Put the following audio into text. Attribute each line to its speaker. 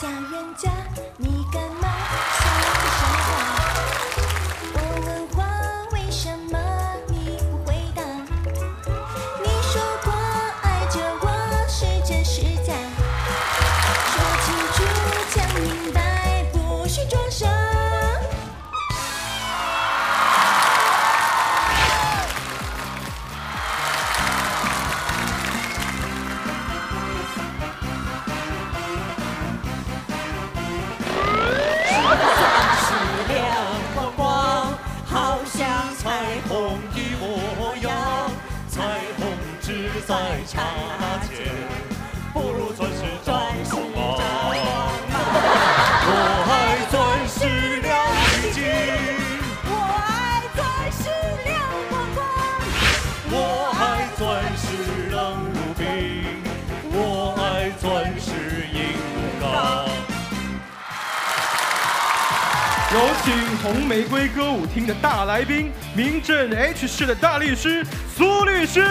Speaker 1: 小冤
Speaker 2: 家你干嘛彩虹一模样彩虹只在长
Speaker 3: 有请红玫瑰歌舞厅的大来宾，民政 H 市的大律师苏律师。